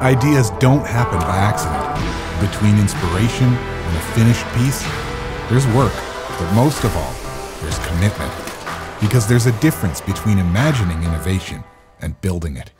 Ideas don't happen by accident. Between inspiration and a finished piece, there's work, but most of all, there's commitment. Because there's a difference between imagining innovation and building it.